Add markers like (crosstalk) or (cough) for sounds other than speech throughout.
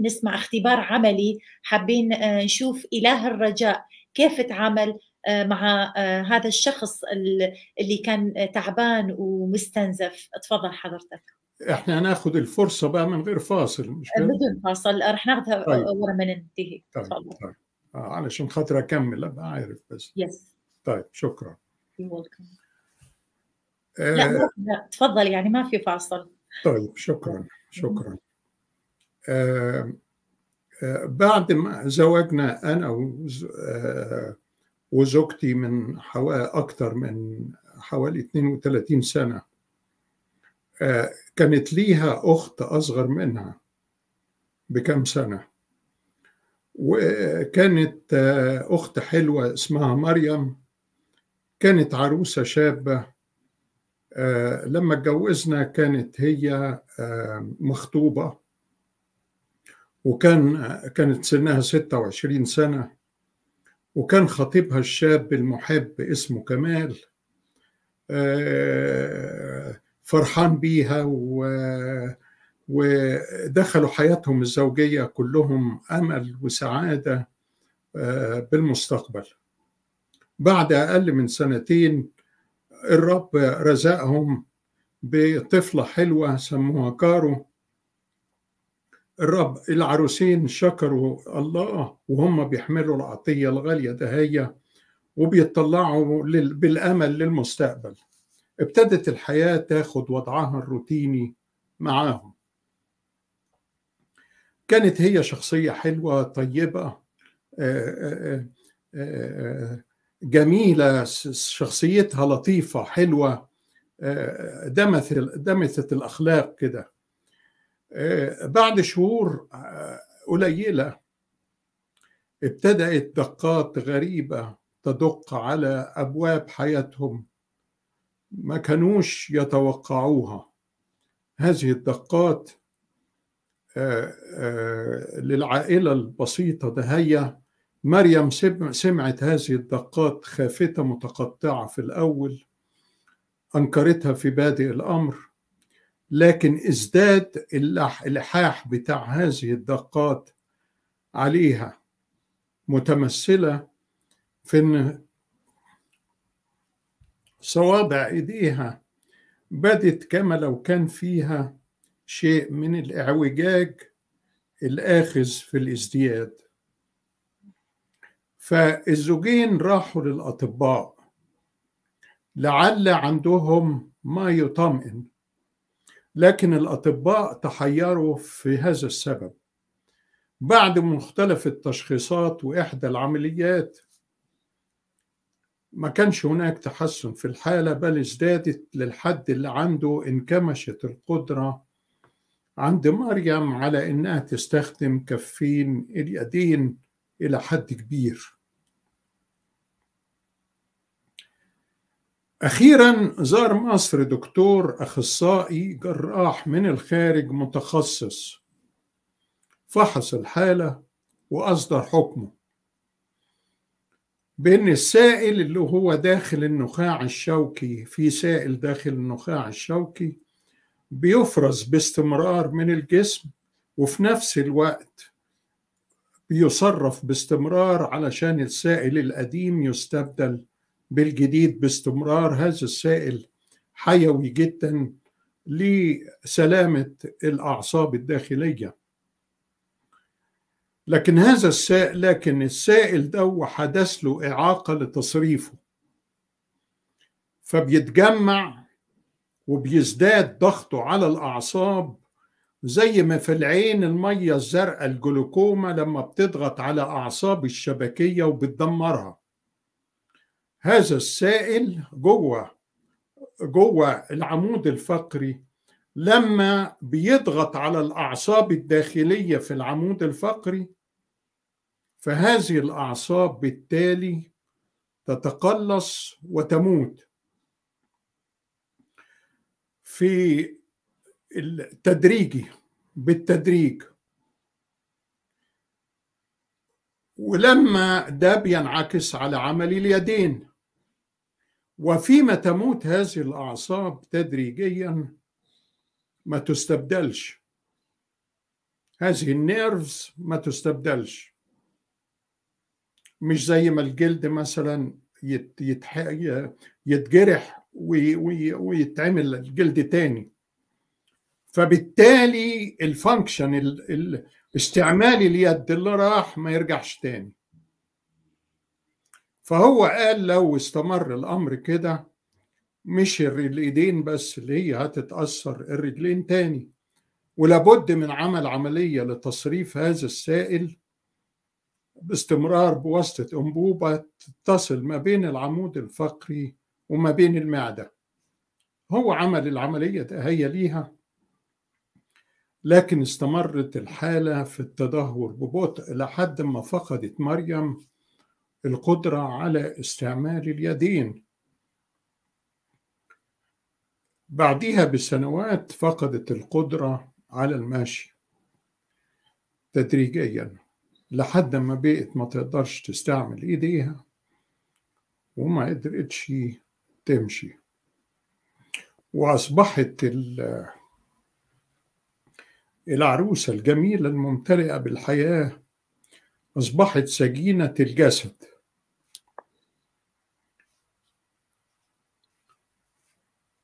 نسمع اختبار عملي حابين نشوف إله الرجاء كيف تعامل مع هذا الشخص اللي كان تعبان ومستنزف. تفضل حضرتك. إحنا هناخد الفرصة بقى من غير فاصل مش؟ بدون فاصل رح ناخذها طيب. ورا ما ننتهي. طيب تفضل. طيب آه علشان خاطر أكمل أبقى عارف بس. يس طيب شكرا. لا آه ما- لا تفضل يعني ما في فاصل. طيب شكرا شكرا. آه آه بعد ما زواجنا أنا وز- آه وزوجتي من حوالي أكثر من حوالي 32 سنة آه كانت ليها أخت أصغر منها بكم سنة. وكانت آه، أخت حلوة اسمها مريم كانت عروسة شابة آه، لما اتجوزنا كانت هي آه، مخطوبة. وكان كانت سنها 26 سنة وكان خطيبها الشاب المحب اسمه كمال آه، فرحان بيها ودخلوا حياتهم الزوجية كلهم أمل وسعادة آه، بالمستقبل. بعد أقل من سنتين الرب رزقهم بطفلة حلوة سموها كارو الرب العروسين شكروا الله وهم بيحملوا العطية الغالية دهية وبيطلعوا بالأمل للمستقبل. ابتدت الحياة تاخد وضعها الروتيني معاهم. كانت هي شخصية حلوة طيبة آه، آه، آه، جميلة س- شخصيتها آه، دمث دمثت الأخلاق كده. بعد شهور آه، قليلة ابتدأت دقات غريبة تدق على أبواب حياتهم ما كانوش يتوقعوها. هذه الدقات آه، آه، للعائلة البسيطة دهية. مريم سم- سمعت هذه الدقات خافتة متقطعة في الأول أنكرتها في بادئ الأمر. لكن ازداد الإلحاح بتاع هذه الدقات عليها متمثلة في إن صوابع إيديها بدت كما لو كان فيها شيء من الإعوجاج الآخذ في الازدياد. فالزوجين راحوا للأطباء لعل عندهم ما يطمئن. لكن الأطباء تحيروا في هذا السبب. بعد مختلف التشخيصات وإحدى العمليات ما كانش هناك تحسن في الحالة بل ازدادت للحد اللي عنده انكمشت القدرة عند مريم على إنها تستخدم كفين اليدين إلى حد كبير. أخيرا زار مصر دكتور أخصائي جراح من الخارج متخصص. فحص الحالة وأصدر حكمه. بأن السائل اللي هو داخل النخاع الشوكي في سائل داخل النخاع الشوكي بيفرز باستمرار من الجسم وفي نفس الوقت بيصرف باستمرار علشان السائل القديم يستبدل بالجديد باستمرار هذا السائل حيوي جدا لسلامة الأعصاب الداخلية. لكن هذا السائل لكن السائل ده حدث له إعاقة لتصريفه. فبيتجمع وبيزداد ضغطه على الأعصاب زي ما في العين المية الزرقاء الجلوكوما لما بتضغط على أعصاب الشبكية وبتدمرها. هذا السائل جوه جوه العمود الفقري لما بيضغط على الأعصاب الداخلية في العمود الفقري فهذه الأعصاب بالتالي تتقلص وتموت. في التدريجي بالتدريج. ولما ده بينعكس على عمل اليدين. وفيما تموت هذه الأعصاب تدريجيا ما تستبدلش. هذه ال nerves ما تستبدلش. مش زي ما الجلد مثلا يت يتح... يتجرح وي... وي... ويتعمل الجلد تاني. فبالتالي ال function ال... ال... استعمال اليد اللي راح ما يرجعش تاني. فهو قال لو استمر الأمر كده مش الايدين بس اللي هي هتتأثر الرجلين تاني. ولابد من عمل عملية لتصريف هذا السائل باستمرار بواسطة أنبوبة تتصل ما بين العمود الفقري وما بين المعدة. هو عمل العملية هي ليها لكن استمرت الحالة في التدهور ببطء لحد ما فقدت مريم القدرة على استعمال اليدين. بعدها بسنوات فقدت القدرة على المشي تدريجيا لحد ما بقت ما تقدرش تستعمل إيديها وما قدرتش تمشي. وأصبحت العروسة الجميلة الممتلئة بالحياة أصبحت سجينة الجسد.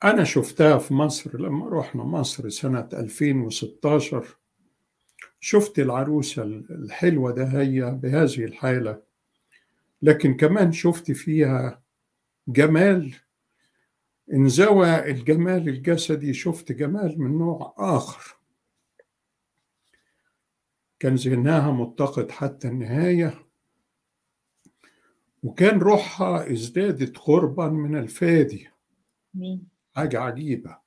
أنا شفتها في مصر لما رحنا مصر سنة 2016 شفت العروسة الحلوة ده هي بهذه الحالة. لكن كمان شفت فيها جمال. انزوى الجمال الجسدي شفت جمال من نوع آخر. كان ذهنها متقد حتى النهاية. وكان روحها ازدادت قربا من الفادي. مين؟ حاجة عجيبة.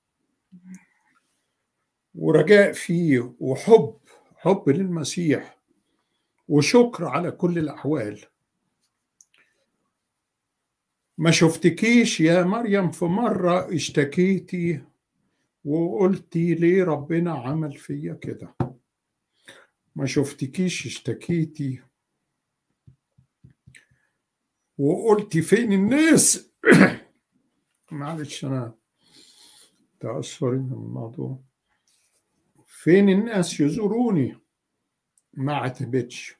ورجاء فيه وحب حب للمسيح وشكر على كل الأحوال. ما شفتكيش يا مريم في مرة اشتكيتي وقلتي ليه ربنا عمل فيا كده؟ ما شفتكيش اشتكيتي وقلتي فين الناس؟ (coughs) معلش أنا تأثري من الموضوع فين الناس يزوروني ما عتبتش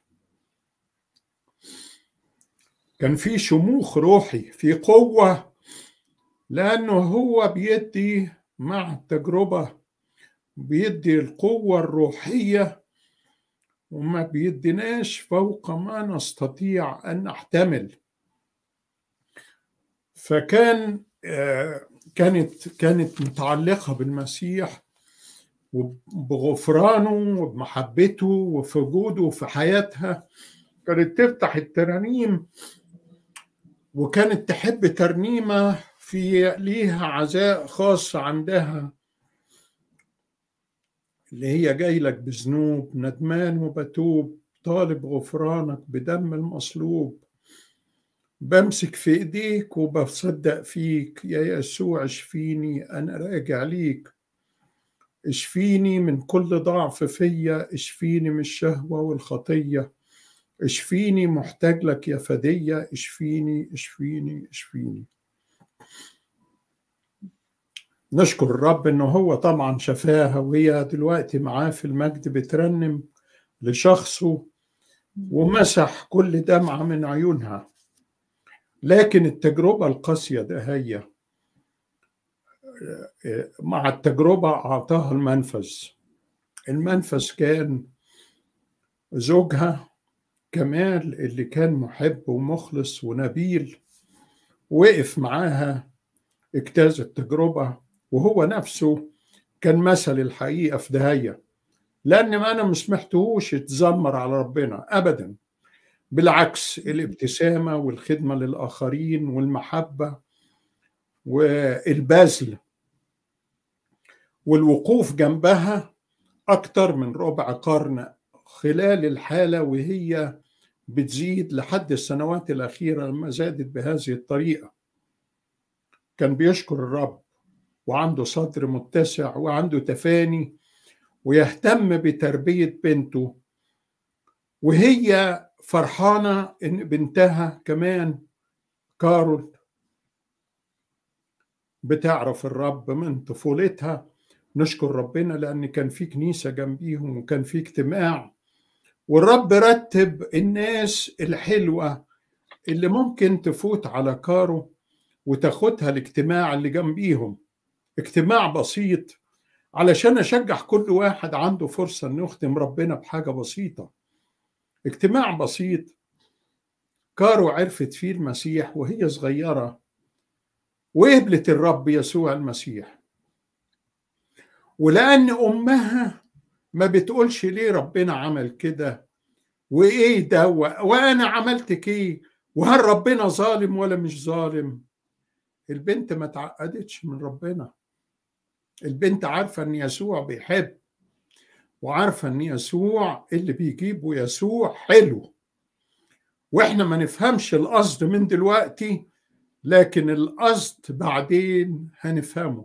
كان في شموخ روحي في قوة لأنه هو بيدي مع التجربة بيدي القوة الروحية وما بيديناش فوق ما نستطيع أن نحتمل فكان كانت كانت متعلقة بالمسيح وبغفرانه وبمحبته وفي وجوده في حياتها. كانت تفتح الترانيم وكانت تحب ترنيمة في ليها عزاء خاص عندها اللي هي جاي لك بذنوب ندمان وبتوب طالب غفرانك بدم المصلوب. بمسك في إيديك وبصدق فيك. يا يسوع اشفيني أنا راجع ليك. اشفيني من كل ضعف فيا. اشفيني من الشهوة والخطية. اشفيني محتاج لك يا فدية. اشفيني اشفيني اشفيني. نشكر الرب إنه هو طبعا شفاها وهي دلوقتي معاه في المجد بترنم لشخصه ومسح كل دمعة من عيونها. لكن التجربة القاسية ده هي مع التجربة أعطاها المنفذ. المنفذ كان زوجها كمال اللي كان محب ومخلص ونبيل وقف معاها اجتاز التجربة وهو نفسه كان مثل الحقيقة في دهية لأن ما أنا مش محتهوش يتذمر على ربنا أبدا. بالعكس الابتسامة والخدمة للآخرين والمحبة والبذل والوقوف جنبها أكتر من ربع قرن خلال الحالة وهي بتزيد لحد السنوات الأخيرة لما زادت بهذه الطريقة. كان بيشكر الرب وعنده صدر متسع وعنده تفاني ويهتم بتربية بنته وهي فرحانة إن بنتها كمان كارول. بتعرف الرب من طفولتها. نشكر ربنا لأن كان في كنيسة جنبيهم وكان في اجتماع. والرب رتب الناس الحلوة اللي ممكن تفوت على كارو وتاخدها الاجتماع اللي جنبيهم. اجتماع بسيط. علشان أشجع كل واحد عنده فرصة إنه يخدم ربنا بحاجة بسيطة. اجتماع بسيط. كارو عرفت فيه المسيح وهي صغيرة. وقبلت الرب يسوع المسيح. ولأن أمها ما بتقولش ليه ربنا عمل كده. وإيه ده؟ وأنا عملت إيه؟ وهل ربنا ظالم ولا مش ظالم؟ البنت ما تعقدتش من ربنا. البنت عارفة أن يسوع بيحب. وعارفة أن يسوع اللي بيجيبه يسوع حلو. وإحنا ما نفهمش القصد من دلوقتي لكن القصد بعدين هنفهمه.